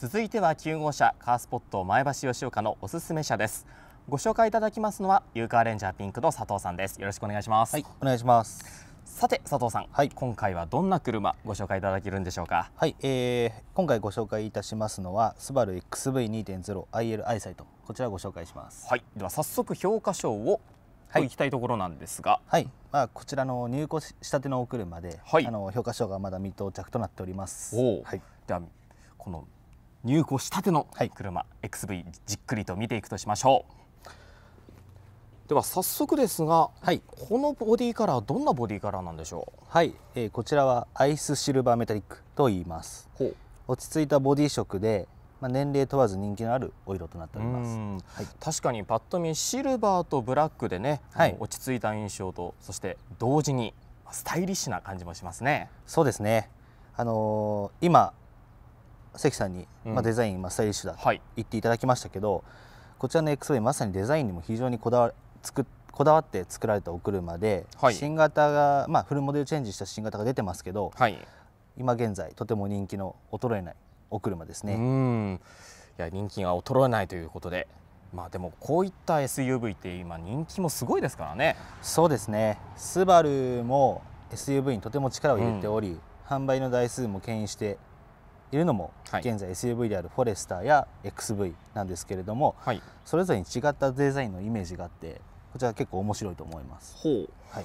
続いては9号車カースポット前橋吉岡のおすすめ車です。ご紹介いただきますのはユーカーレンジャーピンクの佐藤さんです。よろしくお願いします。はいお願いします。さて佐藤さん、はい。今回はどんな車ご紹介いただけるんでしょうか？はい、えー、今回ご紹介いたしますのはスバル XV2.0IL アイサイト。こちらをご紹介します。はい。では早速評価賞をはいといきたいところなんですが、はい、まあ、こちらの入庫したてのお車で、はい。あの評価書がまだ未到着となっております。おおはい、ではこの入庫したてのはい。車、XV じっくりと見ていくとしましょう。では早速ですがはい。このボディカラーどんなボディカラーなんでしょはい。えーこちらはアイスシルバーメタリックと言います。落ち着いたボディ色で、まあ、年齢問わず人気のあるお色となっております。うん。はい。確かにパッと見シルバーとブラックでね、はい。落ち着いた印象とそして同時にスタイリッシュな感じもしますね。そうですね。あのー今関さんに、うん。まあ、デザイン、まあ、スタイリッシュだとはい、言っていただきましたけどこちらの XV まさにデザインにも非常にこだわつくこだわって作られたお車で、はい。新型が、まあ、フルモデルチェンジした新型が出てますけどはい、今現在とても人気の衰えないお車ですうね。ん。いや人気が衰えないということで。まあでもこういった SUV って今人気もすごいですからね。そうですね。スバルも SUV にとても力を入れており、販売の台数も牽引しているのも、はい。現在 SUV であるフォレスターや XV なんですけれどもはい、それぞれに違ったデザインのイメージがあってこちら結構面白いと思います。ほう。はい。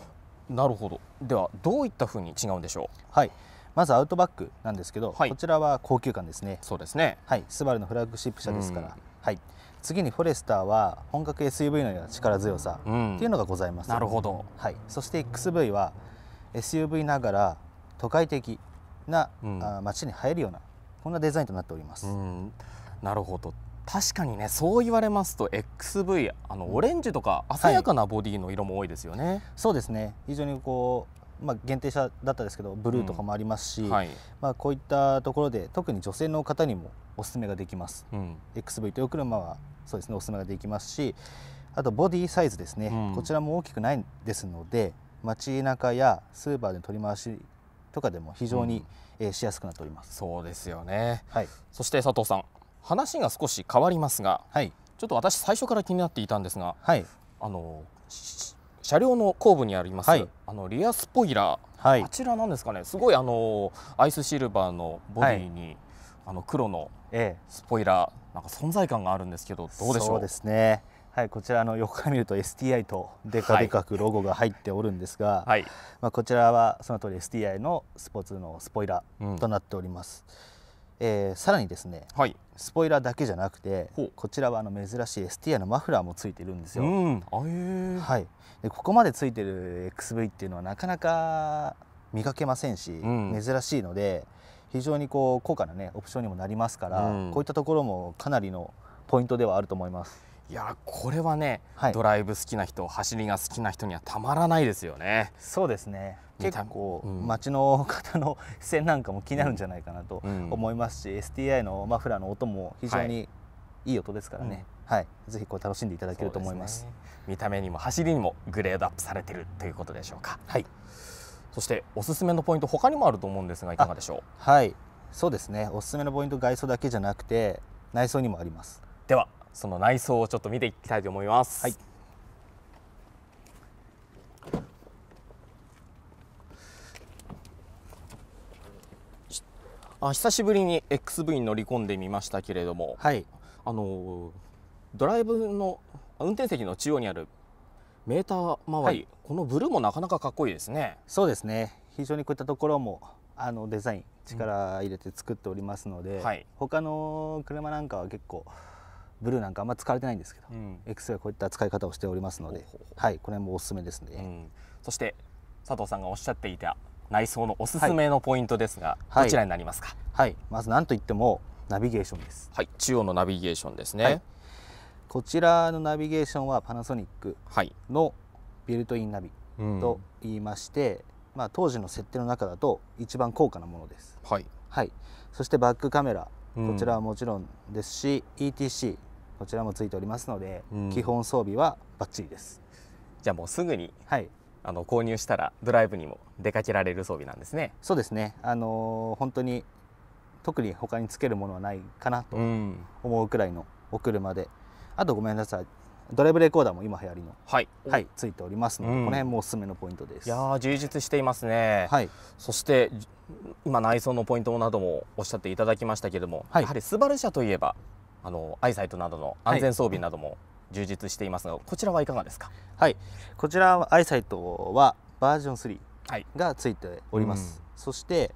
なるほど。ではどういったふうに違うんでしょはい、まずアウトバックなんですけど、はい。こちらは高級感ですね。う。そうですね。はい、スバルのフラッグシップ車ですから、うん。はい、次にフォレスターは本格 SUV のような力強さうん。っていうのがございます。なるほど。はい、そして XV は SUV ながら都会的な、うん。街に入るようなこんなデザインとなっております。うん、なるほど。確かにねそう言われますと XV あのオレンジとか鮮やかなボディの色も多いですよね。そうですね。非常にこう、まあ、限定車だったですけどブルーとかもありますし、はい、まあ、こういったところで特に女性の方にもおすすめができます。うん、XV という車はそうですねおすすめができますしあとボディサイズですね、うん。こちらも大きくないですので街中やスーパーでの取り回しとかでも非常に、えーしやすくなっております。そうですよね。はい、そして佐藤さん。話が少し変わりますがはい、ちょっと私最初から気になっていたんですがはい、あのし車両の後部にあります、はい。あのリアスポイラー、はい。あ、ちらなんですかね。すごいあのアイスシルバーのボディに、あの黒のえスポイラーなんか存在感があるんですけどえどうでしょう？そうですね。はい、こちらの横から見ると STI とでかでかくロゴが入っておるんですが、はい、まあこちらはその通り STI のスポーツのスポイラうん。ーとなっております。えーさらにですね、はい、スポイラーだけじゃなくてこちらはあの珍しい STI のマフラーもついているんですよ。うん、はい、でここまでついてる XV っていうのはなかなか見かけませんし、ん。珍しいので非常にこう高価なねオプションにもなりますから、うん。こういったところもかなりのポイントではあると思います。いやこれはね、はい。ドライブ好きな人走りが好きな人にはたまらないですよね。そうですね。結構、うん。街の方の視線なんかも気になるんじゃないかなとうん。思いますし、STI のマフラーの音も非常にい。い音ですからね、はい。ぜひこう楽しんでいただけると思います。ね。見た目にも走りにもグレードアップされてるということでしょうか。はい。そしておすすめのポイント他にもあると思うんですがいかがでしょはい。そうですね。おすすめのポイント外装だけじゃなくて内装にもあります。う。ではその内装をちょっと見ていきたいと思います。はい。あ久しぶりに XV に乗り込んでみましたけれども、はい。あのドライブの運転席の中央にあるメーター周り、はい。このブルーもなかなかかっこいいですね。そうですね。非常にこういったところもあのデザイン力入れて作っておりますので、はい。他の車なんかは結構ブルーなんかあんま使われてないんですけど、うん。X はこういった使い方をしておりますのでほうほうほはいこれもおすすめですね、うん、そして佐藤さんがおっしゃっていた内装のおすすめのポイントですが、はい。どちらになりますか？はい。まず何といってもナビゲーションです。はい、中央のナビゲーションですね。はい。こちらのナビゲーションはパナソニックはい、のビルトインナビうん。と言いまして、まあ、当時の設定の中だと一番高価なものです。はい、はい。そしてバックカメラうんこちらはもちろんですし、ETC こちらもついておりますので、うん。基本装備はバッチリです。じゃあもうすぐにはい。あの購入したらドライブにも出かけられる装備なんですね。そうですね。あのー本当に特に他につけるものはないかなとうん。思うくらいのお車で。あとごめんなさいドライブレコーダーも今流行りの、はい、はい、ついておりますので、うん。この辺もおすすめのポイントです。いやー充実していますね、はい。そしてじ今内装のポイントなどもおっしゃっていただきましたけれども、はい。やはりスバル車といえばあのアイサイトなどの安全装備なども充実していますが、こちらはいかがですか？はい、こちらアイサイトはバージョン3はい。がついております、そして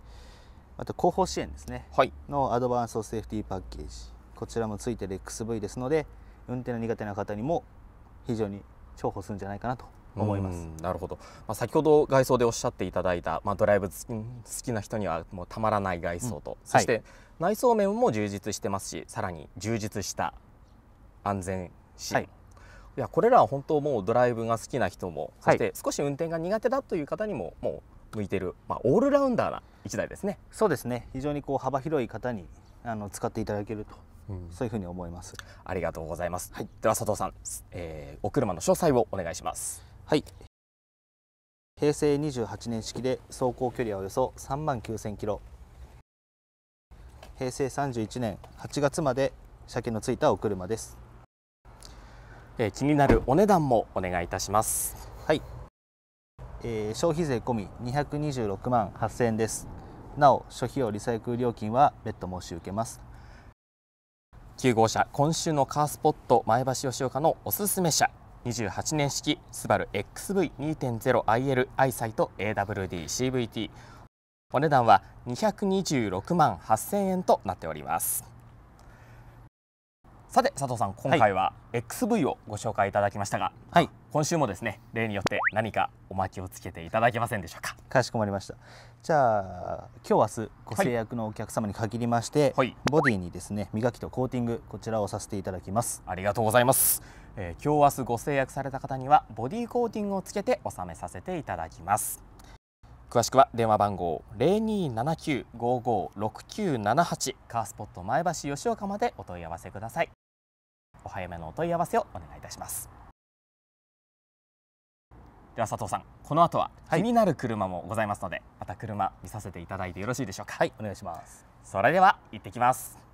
あと後方支援ですね。はい。のアドバンストセーフティーパッケージ。こちらもついてる XV ですので運転の苦手な方にも非常に重宝するんじゃないかなと思います。うんなるほど、まあ、先ほど外装でおっしゃっていただいた、まあ、ドライブ好きな人にはもうたまらない外装と、うん。そして内装面も充実してますしさらに充実した安全支援、はい。い、やこれらは本当もうドライブが好きな人も、はい。そして少し運転が苦手だという方にももう向いてる、まあ、オールラウンダーな一台ですね。そうですね。非常にこう幅広い方にあの使っていただけるとそういうふうに思います。ありがとうございます、はい。では佐藤さん、えーお車の詳細をお願いします。はい。平成28年式で走行距離はおよそ3万9000キロ。平成31年8月まで車検のついたお車です。えー気になるお値段もお願いいたします。はい、えー消費税込み226万8000円です。なお諸費用リサイクル料金は別途申し受けます9号車今週のカースポット前橋吉岡のおすすめ車。28年式スバル XV2.0IL アイサイト AWD-CVT お値段は226万8000円となっております。さて佐藤さん今回は XV をご紹介いただきましたが、はい。今週もですね例によって何かおまけをつけていただけませんでしょうか？かしこまりました。じゃあ今日明日ご制約のお客様に限りまして、はい。ボディにですね磨きとコーティングこちらをさせていただきます。ありがとうございます、えー今日明日ご制約された方にはボディコーティングをつけて納めさせていただきます詳しくは電話番号0279556978カースポット前橋吉岡までお問い合わせください。お早めのお問い合わせをお願いいたします。では佐藤さんこの後ははい。気になる車もございますので、また車見させていただいてよろしいでしょうか？はいお願いします。それでは行ってきます